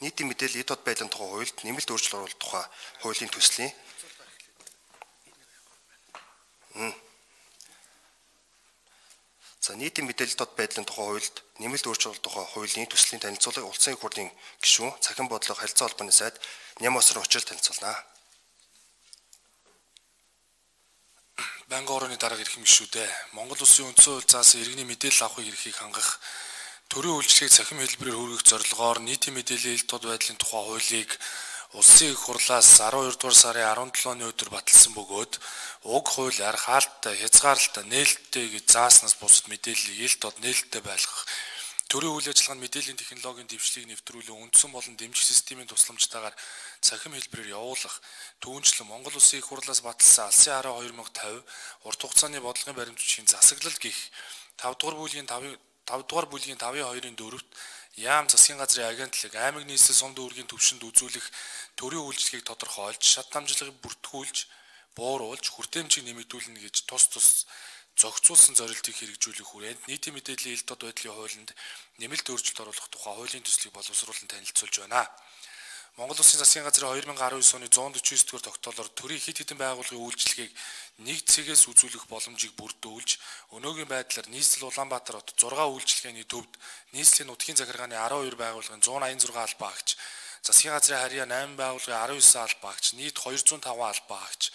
нийтийн мэдээлэл эд бод байдлын тухай хуульд нэмэлт өөрчлөлт оруулах тухай хуулийн төслийн За нийтийн мэдээлэл дот байдлын тухай хуульд нэмэлт өөрчлөлт тухай хуулийн төслийн танилцуулгыг улсын их хурлын гишүүн цахим бодлого харилцаа холбооны сайд Нямосрын учрал танилцуулнаа. Банк орны дарга ирэх юм шүү дээ. Монгол улсын үндсэн хуулиас иргэний мэдээлэл авахыг эрхийг хангах төрийн үйлчлэгийг цахим хэлбэрээр хүргэх зорилгоор нийтийн мэдээлэл тод байдлын тухай хуулийг Улсын их хурлаас 12 дугаар сарын 17-ны өдөр баталсан бөгөөд уг хуулиар хаалттай, хязгаарлалтай, нээлттэй гэж зааснаас бусад мэдээллийг ил тод нээлттэй байлгах. Төрийн үйл ажиллагаанд мэдээллийн технологийн дэвшлиг нэвтрүүлэн үндсэн болон дэмжих системийн тусламжтайгаар цахим хэлбэрээр явуулах. Түүнчлэн Монгол Улсын их хурлаас баталсан Алсын хараа 2050 урт хугацааны бодлогын баримтчийн засаглал гих. 5 дугаар бүлгийн 5 5 дугаар бүлгийн 5-2-ын 4-т яам засгийн газрын агентлаг аймаг нийслэл сум дүүргийн төвшөнд үзүүлэх төрийн үйлчлэгийг тодорхойлж, шат дамжлагыг бүртгүүлж, бууруулж, хүртээмжийг нэмэгдүүлнэ гэж тус тус зохицуулсан зорилтыг хэрэгжүүлэх хүрээнд нийтийн мэдээллийн ил дод байдлын хуулинд нэмэлт өөрчлөлт оруулах тухай хуулийн төслийг боловсруулан танилцуулж байна. Монгол Улсын засгийн газрын 2019 оны 149 дугаар тогтоолоор төрийн хэд хэдэн байгууллагын үйлчлэгийг нэг цэгээс үзүүлэх боломжийг бүрдүүлж, өнөөгийн байдлаар нийслэл Улаанбаатар хот 6 үйлчлэгээний төвд нийслэлийн нутгийн захиргааны 12 байгууллагын 186 албаа агч, засгийн газрын харьяа 8 байгууллагын 19 албаа агч, нийт 205 албаа агч,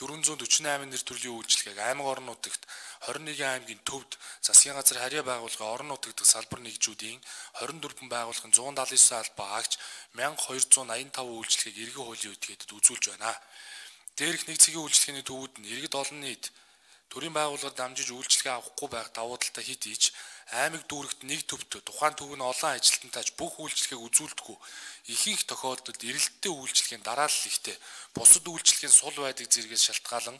448 нэр төрлийн үйлчлэгийг аймаг орон нутагт 21 аймгийн төвд засгийн газар харьяа байгууллагын орон нутагт салбар нэгжүүдийн 24 байгууллагын 179 албаа агч 1285 үйлчлэгийг иргэн хуулийн этгээдэд үзүүлж байна. Дээрх нэг цэгийн үйлчлэгээний төвүүд нь иргэд олон нийт төрийн байгууллагад дамжиж үйлчлэгээ авахгүй байх давуу талтай хит ийж аймаг дүүрэгт нэг төвд тухайн төв нь олон ажилтнтайч бүх үйлчлэгийг үзүүлдэггүй ихэнх тохиолдолд эрэлттэй үйлчлэгийн дараалал ихтэй бусад үйлчлэгийн сул байдаг зэрэгээс шалтгаалan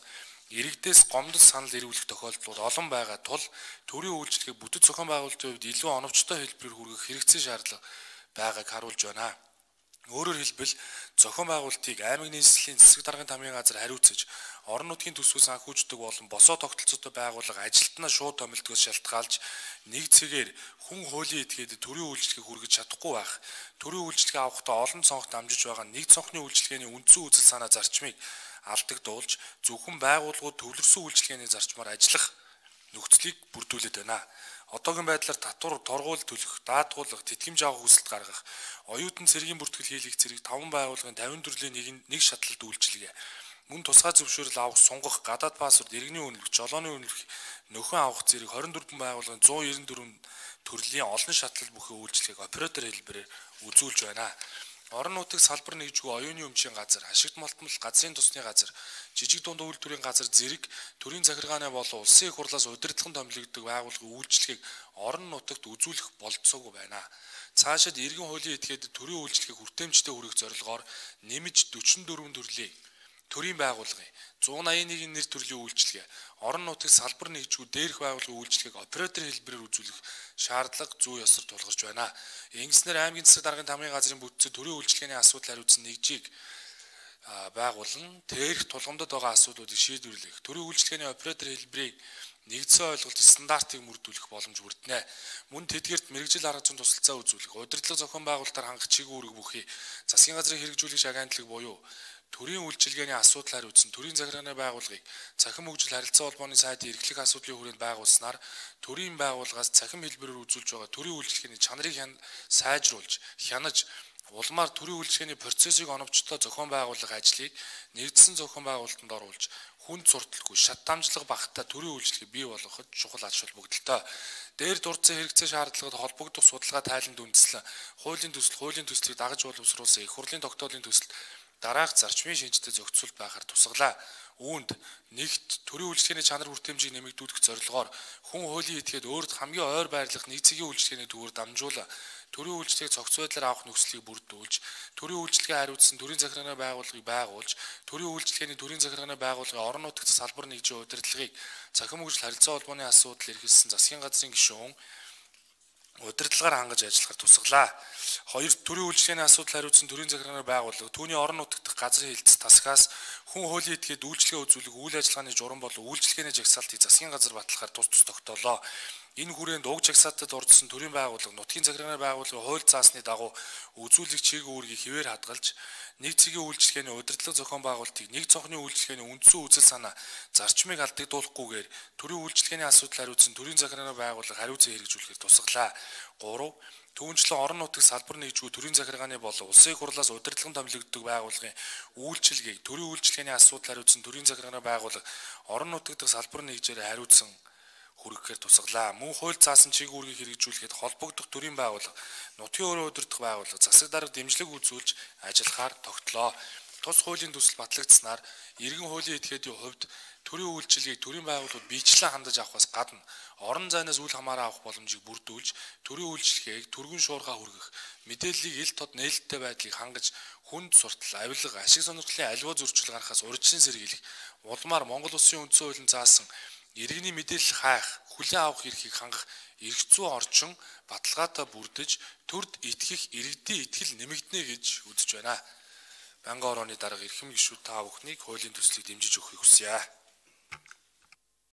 иргэдээс гомдол санал ирүүлэх тохиолдлууд олон байгаа тул төрийн үйлчлэгийг бүтэц зохион байгуулалтын хувьд илүү оновчтой хэлбэрээр хүргэх хэрэгцээ шаардлага байгааг харуулж байна. Өөрөөр хэлбэл зохион байгуулалтыг аймаг нийслэлийн засаг даргын тамгын газар хариуцаж орон нутгийн төсвөөс санхүүждэг болон босоо тогтолцоотой байгууллага ажилтнаа шууд томилдгоос шалтгаалж нэг цэгээр хүн хуулийн этгээд төрийн үйлчлэгийг хүргэж чадахгүй байх. Төрийн үйлчлэгээ авахдаа олон цонх дамжиж байгаа нэг цонхны үйлчлэгээний үндсэн үзэл санаа зарчмыг алдагдуулж зөвхөн байгууллагууд төвлөрсөн үйлчлэгээний зарчмаар ажиллах нөхцөлийг бүрдүүлээд байна одоогийн байдлаар татвар торгуул төлөх, даатгуулах, тэтгэмж авах хүсэлт гаргах, оюутан цэргийн бүртгэл хийлгэх зэрэг 5 байгууллагын 50 төрлийн нэг нэг шатлалд үйлчилгээ. Мөн тусгай зөвшөөрөл авах, сунгах, гадаад паспорт, иргэний үнэлэх, жолооны үнэлэх, нөхөн авах зэрэг 24 байгууллагын 194 төрлийн олон шатлал бүхий үйлчилгээг оператор хэлбэрээр үзүүлж байна. Орон нутаг салбар нэгжгүй оюуны өмчийн газар, ашигт малтмал газрын тусны газар, жижиг дунд үйлдвэрийн газар зэрэг төрийн захиргааны болон улсын их хурлаас удирдлагын томилогддог байгууллагын үйлчлэгийг орон нутагт үзүүлэх болцоогүй байна. Цаашид иргэн хуулийн этгээд төрийн үйлчлэгийг хүртээмжтэй хүргэх зорилгоор нэмж 44 төрлийн төрийн байгууллагын 181 нэр төрлийн үйлчлэгээ орон нутгийн салбар нэгжгүй дээрх байгууллагын үйлчлэгийг оператор хэлбэрээр үзүүлэх шаардлага зүй ёсоор тулгарч байна. Ингэснээр аймгийн засаг даргын тамгын газрын бүтцэд төрийн үйлчлэгээний асуудал хариуцсан нэгжийг байгуулан тэрх тулгамдад байгаа асуудлуудыг шийдвэрлэх төрийн үйлчлэгээний оператор хэлбэрийг нэгдсэн ойлголт стандартыг мөрдүүлэх боломж бүрднэ. Мөн тэдгээрт мэрэгжил арга зүйн тусалцаа үзүүлэх, удирдлага зохион байгуулалтаар хангах чиг үүрэг бүхий засгийн газрын хэрэгжүүлэх шагнаалтлаг буюу төрийн үйлчилгээний асуудлаар үзсэн төрийн захиргааны байгууллагыг цахим хөгжил харилцаа холбооны сайдын эрхлэх асуудлын хүрээнд байгуулснаар төрийн байгууллагаас цахим хэлбэрээр үзүүлж байгаа төрийн үйлчилгээний чанарыг сайжруулж хянаж улмаар төрийн үйлчилгээний процессыг оновчтой зохион байгуулах ажлыг нэгдсэн зохион байгуулалтанд оруулж хүнд сурталгүй шат дамжлага багтаа төрийн үйлчлэгийг бий болгоход чухал ач холбогдолтой. Дээр дурдсан хэрэгцээ шаардлагад холбогдох судалгаа тайланд үндэслэн хуулийн төсөл, хуулийн төслийг дагаж боловсруулсан их хурлын тогтоолын төсөл дараах зарчмын шинжтэй зохицуулт байхаар тусглаа. Үүнд нэгт төрийн үйлчлэгээний чанар хүртээмжийг нэмэгдүүлэх зорилгоор хүн хуулийн этгээд өөрт хамгийн ойр байрлах нэг цэгийн үйлчлэгээний төвөөр дамжуулан төрийн үйлчлэгийг цогц байдлаар авах нөхцөлийг бүрдүүлж, төрийн үйлчлэгээ хариуцсан төрийн захиргааны байгууллагыг байгуулж, төрийн үйлчлэгээний төрийн захиргааны байгууллагын орон нутагт салбар нэгжийн удирдлагыг цахим хөгжил харилцаа холбооны асуудал эрхэлсэн засгийн газрын гишүүн удирдлагаар хангаж ажиллахаар тусглаа. Хоёр төрийн үйлчлэгээний асуудал хариуцсан төрийн захиргааны байгууллага түүний орон нутагт газрын хилцс тасгаас хүн хуулийн этгээд үйлчлэгээ үзүүлэх үйл ажиллагааны журам болон үйлчлэгээний жагсаалтыг засгийн газар батлахаар тус тус тогтоолоо. Энэ хүрээнд уг жагсаатад ордсон төрийн байгууллага нутгийн захиргааны байгууллагын хууль заасны дагуу үзүүлэх чиг үүргийг хിവэр хадгалж нэг цэгийн үйлчлэгээний удирдлага зохион байгуулалтыг нэг цонхны үйлчлэгээний үндсэн үзэл санаа зарчмыг алдагдуулахгүйгээр төрийн үйлчлэгээний асуудал хариуцсан төрийн захиргааны байгууллага хариуцсан хэрэгжүүлэхээр тусглаа. 3 Түүнчлэн орон нутгийн салбар нэгжгүй төрийн захиргааны болон улсын хурлаас удирдлагын томилогддог байгууллагын үйлчилгээг төрийн үйлчлэгээний асуудал хариуцсан төрийн захиргааны байгууллага орон нутгийн салбар нэгжээр хариуцсан хүргэхээр тусглаа. Мөн хууль заасан чиг үүргийг хэрэгжүүлэхэд холбогдох төрийн байгууллага, нутгийн өөрөө удирдах байгууллага засаг дарга дэмжлэг үзүүлж ажиллахаар тогтлоо. Тус хуулийн төсөл батлагдсанаар иргэн хуулийн этгээдийн хувьд төрийн үйлчилгээг төрийн байгууллагууд биечлэн хандаж авахаас гадна орон зайнаас үл хамааран авах боломжийг бүрдүүлж төрийн үйлчилгээг түргэн шуурхаа хүргэх мэдээллийг ил тод нээлттэй байдлыг хангаж хүнд суртал авилга ашиг сонирхлын аливаа зөрчил гарахаас урьдчилан сэргийлэх улмаар Монгол Улсын үндсэн хуулийн заасан иргэний мэдээлэл хайх, хүлээн авах эрхийг хангах эрх зүйн орчин баталгаатай бүрдэж төрд итгэх иргэдийн итгэл нэмэгдэнэ гэж үзэж байна. Байнгын орооны дарга эрхэм гишүүд та бүхнийг хуулийн төслийг дэмжиж өгөхийг хүсье.